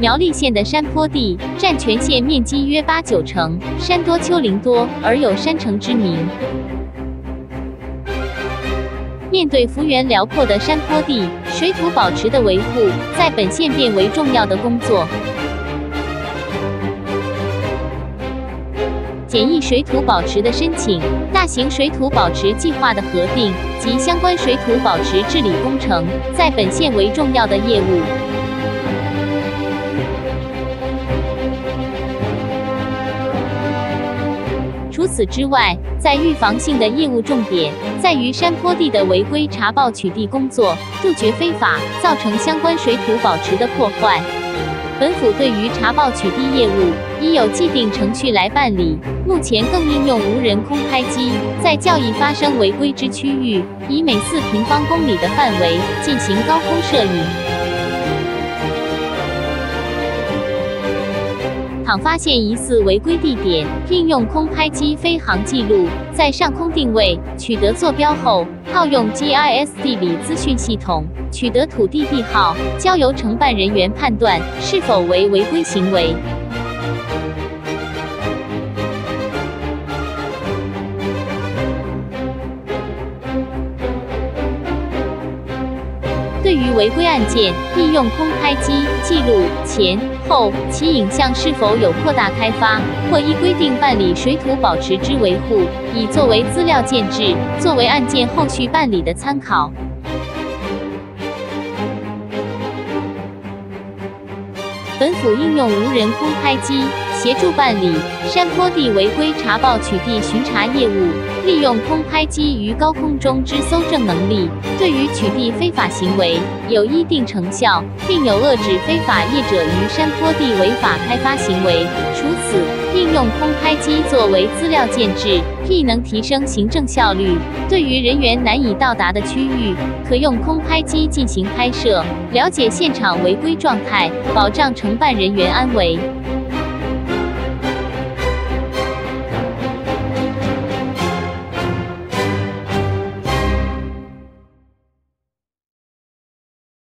苗栗县的山坡地占全县面积约八九成，山多丘陵多，而有山城之名。面对幅员辽阔的山坡地，水土保持的维护，在本县变为重要的工作。简易水土保持的申请、大型水土保持计划的核定及相关水土保持治理工程，在本县为重要的业务。除此之外，在预防性的业务重点在于山坡地的违规查报取缔工作，杜绝非法造成相关水土保持的破坏。本府对于查报取缔业务，已有既定程序来办理。目前更应用无人空拍机，在较易发生违规之区域，以每四平方公里的范围进行高空摄影。场发现疑似违规地点，应用空拍机飞行记录，在上空定位，取得坐标后，套用 GIS 地理资讯系统，取得土地地号，交由承办人员判断是否为违规行为。对于违规案件，利用空拍机记录前后其影像是否有扩大开发，或依规定办理水土保持之维护，以作为资料建制，作为案件后续办理的参考。本府应用无人空拍机协助办理山坡地违规查报取缔巡查业务，利用空拍机于高空中之搜证能力，对于取缔非法行为有一定成效，并有遏制非法业者于山坡地违法开发行为。除此，应用空拍机作为资料建制，亦能提升行政效率。对于人员难以到达的区域，可用空拍机进行拍摄，了解现场违规状态，保障承办人员安危。